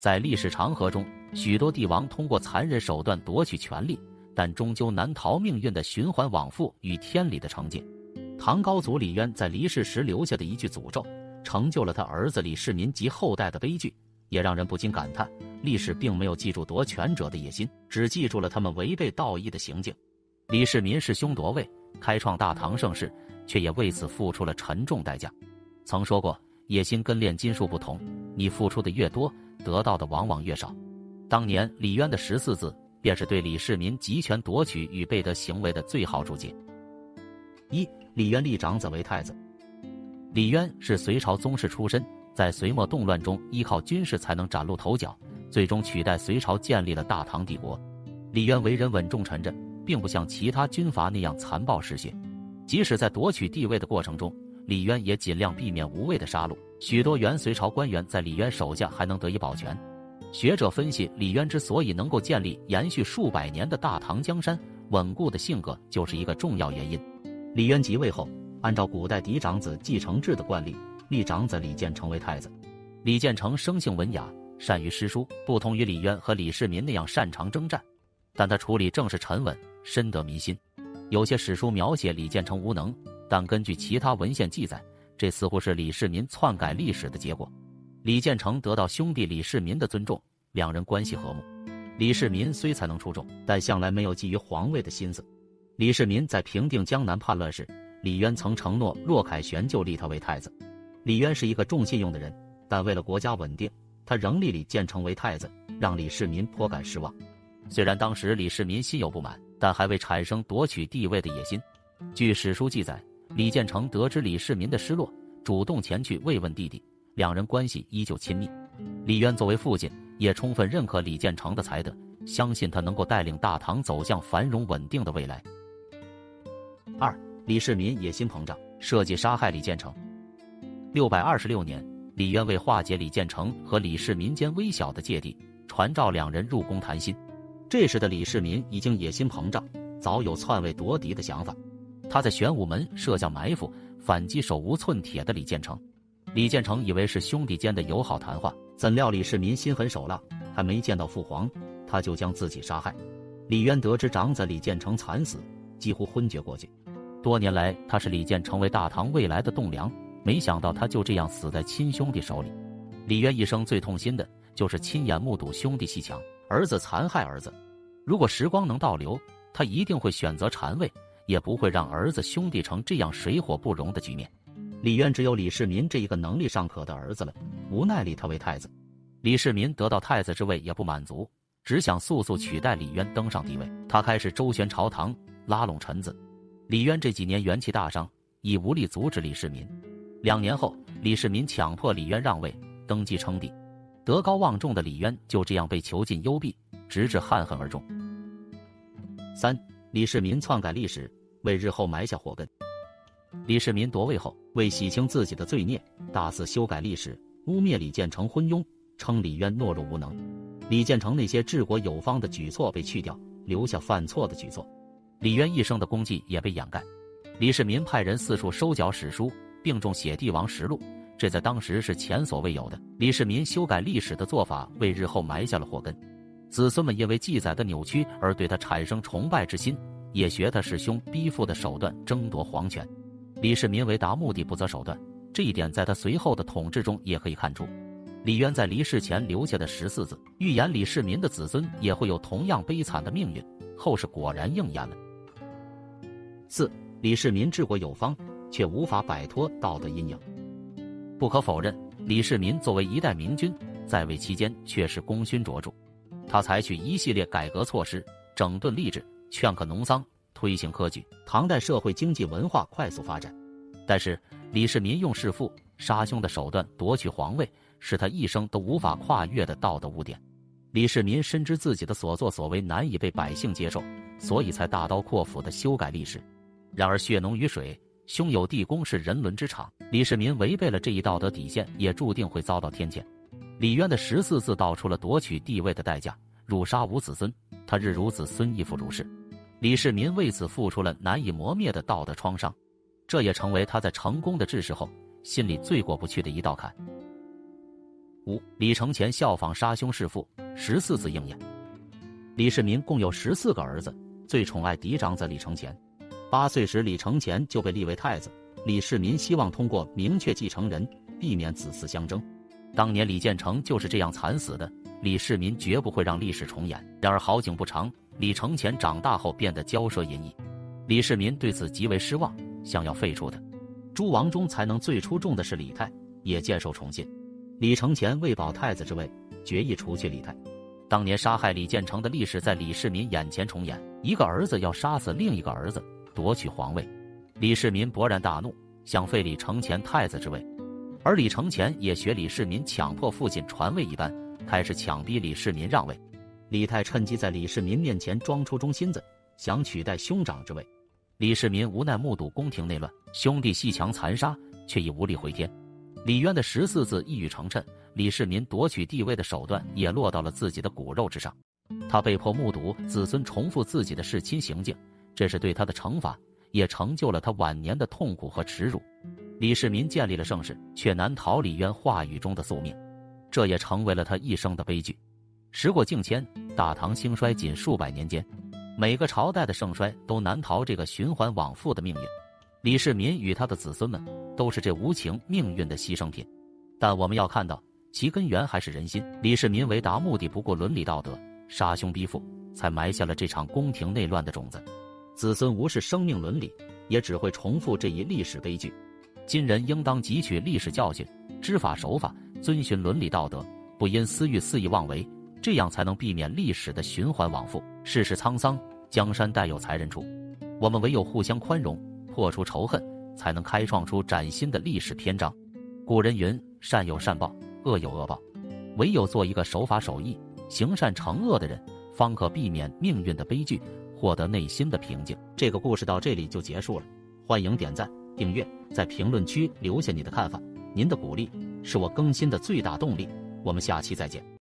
在历史长河中，许多帝王通过残忍手段夺取权力，但终究难逃命运的循环往复与天理的惩戒。唐高祖李渊在离世时留下的一句诅咒，成就了他儿子李世民及后代的悲剧，也让人不禁感叹：历史并没有记住夺权者的野心，只记住了他们违背道义的行径。李世民弑兄夺位，开创大唐盛世，却也为此付出了沉重代价。曾说过，野心跟炼金术不同，你付出的越多，得到的往往越少。当年李渊的十四字，便是对李世民集权夺取与背德行为的最好注解。一，李渊立长子为太子。李渊是隋朝宗室出身，在隋末动乱中，依靠军事才能崭露头角，最终取代隋朝建立了大唐帝国。李渊为人稳重沉着，并不像其他军阀那样残暴嗜血，即使在夺取帝位的过程中。李渊也尽量避免无谓的杀戮，许多原隋朝官员在李渊手下还能得以保全。学者分析，李渊之所以能够建立延续数百年的大唐江山，稳固的性格就是一个重要原因。李渊即位后，按照古代嫡长子继承制的惯例，立长子李建成为太子。李建成生性文雅，善于诗书，不同于李渊和李世民那样擅长征战，但他处理政事沉稳，深得民心。有些史书描写李建成无能。但根据其他文献记载，这似乎是李世民篡改历史的结果。李建成得到兄弟李世民的尊重，两人关系和睦。李世民虽才能出众，但向来没有觊觎皇位的心思。李世民在平定江南叛乱时，李渊曾承诺骆凯旋就立他为太子。李渊是一个重信用的人，但为了国家稳定，他仍立李建成为太子，让李世民颇感失望。虽然当时李世民心有不满，但还未产生夺取帝位的野心。据史书记载。李建成得知李世民的失落，主动前去慰问弟弟，两人关系依旧亲密。李渊作为父亲，也充分认可李建成的才德，相信他能够带领大唐走向繁荣稳定的未来。二，李世民野心膨胀，设计杀害李建成。六百二十六年，李渊为化解李建成和李世民间微小的芥蒂，传召两人入宫谈心。这时的李世民已经野心膨胀，早有篡位夺嫡的想法。他在玄武门设下埋伏，反击手无寸铁的李建成。李建成以为是兄弟间的友好谈话，怎料李世民心狠手辣，还没见到父皇，他就将自己杀害。李渊得知长子李建成惨死，几乎昏厥过去。多年来，他是李建成为大唐未来的栋梁，没想到他就这样死在亲兄弟手里。李渊一生最痛心的就是亲眼目睹兄弟戏强，儿子残害儿子。如果时光能倒流，他一定会选择禅位。也不会让儿子兄弟成这样水火不容的局面。李渊只有李世民这一个能力尚可的儿子了，无奈立他为太子。李世民得到太子之位也不满足，只想速速取代李渊登上帝位。他开始周旋朝堂，拉拢臣子。李渊这几年元气大伤，已无力阻止李世民。两年后，李世民强迫李渊让位，登基称帝。德高望重的李渊就这样被囚禁幽闭，直至汉恨而终。三，李世民篡改历史。为日后埋下祸根。李世民夺位后，为洗清自己的罪孽，大肆修改历史，污蔑李建成昏庸，称李渊懦弱无能。李建成那些治国有方的举措被去掉，留下犯错的举措。李渊一生的功绩也被掩盖。李世民派人四处收缴史书，并重写帝王实录，这在当时是前所未有的。李世民修改历史的做法，为日后埋下了祸根。子孙们因为记载的扭曲而对他产生崇拜之心。也学他师兄逼父的手段争夺皇权，李世民为达目的不择手段，这一点在他随后的统治中也可以看出。李渊在离世前留下的十四字，预言李世民的子孙也会有同样悲惨的命运，后世果然应验了。四，李世民治国有方，却无法摆脱道德阴影。不可否认，李世民作为一代明君，在位期间确实功勋卓著，他采取一系列改革措施，整顿吏治。劝可农桑，推行科举，唐代社会经济文化快速发展。但是李世民用弑父杀兄的手段夺取皇位，是他一生都无法跨越的道德污点。李世民深知自己的所作所为难以被百姓接受，所以才大刀阔斧地修改历史。然而血浓于水，兄友弟恭是人伦之常。李世民违背了这一道德底线，也注定会遭到天谴。李渊的十四字道出了夺取帝位的代价：辱杀无子孙，他日如子孙亦复如是。李世民为此付出了难以磨灭的道德创伤，这也成为他在成功的治世后心里最过不去的一道坎。五，李承乾效仿杀兄弑父，十四字应验。李世民共有十四个儿子，最宠爱嫡长子李承乾。八岁时，李承乾就被立为太子。李世民希望通过明确继承人，避免子嗣相争。当年李建成就是这样惨死的。李世民绝不会让历史重演。然而好景不长，李承乾长大后变得骄奢淫逸，李世民对此极为失望，想要废除他。诸王中才能最出众的是李泰，也渐受宠信。李承乾为保太子之位，决意除去李泰。当年杀害李建成的历史在李世民眼前重演，一个儿子要杀死另一个儿子，夺取皇位。李世民勃然大怒，想废李承乾太子之位，而李承乾也学李世民强迫父亲传位一般。开始强逼李世民让位，李泰趁机在李世民面前装出忠心子，想取代兄长之位。李世民无奈目睹宫廷内乱，兄弟戏强残杀，却已无力回天。李渊的十四字一语成谶，李世民夺取帝位的手段也落到了自己的骨肉之上。他被迫目睹子孙重复自己的弑亲行径，这是对他的惩罚，也成就了他晚年的痛苦和耻辱。李世民建立了盛世，却难逃李渊话语中的宿命。这也成为了他一生的悲剧。时过境迁，大唐兴衰仅数百年间，每个朝代的盛衰都难逃这个循环往复的命运。李世民与他的子孙们都是这无情命运的牺牲品。但我们要看到，其根源还是人心。李世民为达目的不顾伦理道德，杀兄逼父，才埋下了这场宫廷内乱的种子。子孙无视生命伦理，也只会重复这一历史悲剧。今人应当汲取历史教训，知法守法。遵循伦理道德，不因私欲肆意妄为，这样才能避免历史的循环往复。世事沧桑，江山代有才人出。我们唯有互相宽容，破除仇恨，才能开创出崭新的历史篇章。古人云：“善有善报，恶有恶报。”唯有做一个守法守义、行善惩恶的人，方可避免命运的悲剧，获得内心的平静。这个故事到这里就结束了。欢迎点赞、订阅，在评论区留下你的看法。您的鼓励。是我更新的最大动力。我们下期再见。